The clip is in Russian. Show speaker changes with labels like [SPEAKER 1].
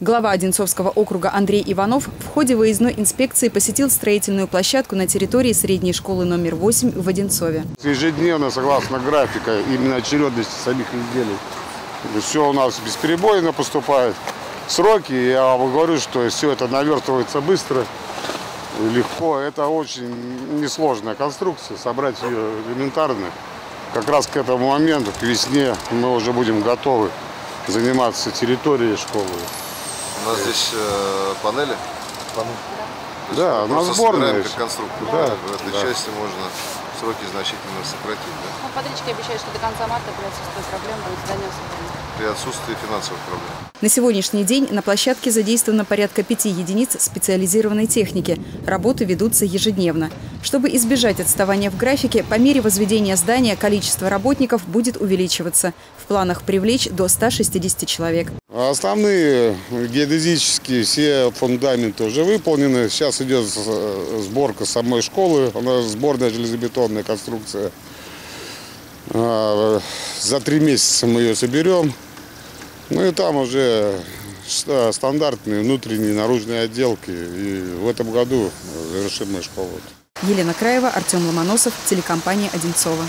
[SPEAKER 1] Глава Одинцовского округа Андрей Иванов в ходе выездной инспекции посетил строительную площадку на территории средней школы номер 8 в Одинцове.
[SPEAKER 2] Ежедневно, согласно графика, именно очередности самих изделий. Все у нас бесперебойно поступает. Сроки, я вам говорю, что все это навертывается быстро, легко. Это очень несложная конструкция, собрать ее элементарно. Как раз к этому моменту, к весне, мы уже будем готовы заниматься территорией школы.
[SPEAKER 3] У нас здесь э, панели. Есть
[SPEAKER 2] Да, на
[SPEAKER 3] собираем как конструктор.
[SPEAKER 2] Да,
[SPEAKER 3] В этой
[SPEAKER 2] да.
[SPEAKER 3] части можно сроки значительно сократить. Да?
[SPEAKER 4] Ну, подрядчики обещают, что до конца марта при отсутствии проблем будет здание собрано.
[SPEAKER 3] При отсутствии финансовых проблем.
[SPEAKER 1] На сегодняшний день на площадке задействовано порядка пяти единиц специализированной техники. Работы ведутся ежедневно. Чтобы избежать отставания в графике, по мере возведения здания количество работников будет увеличиваться. В планах привлечь до 160 человек.
[SPEAKER 2] Основные геодезические все фундаменты уже выполнены. Сейчас идет э, сборка самой школы. Она сборная железобетонная конструкция. А, За три месяца мы ее соберем. Ну и там уже ста- стандартные внутренние наружные отделки. И в этом году завершим мы школу.
[SPEAKER 1] Елена Краева, Артем Ломоносов, телекомпания «Одинцова».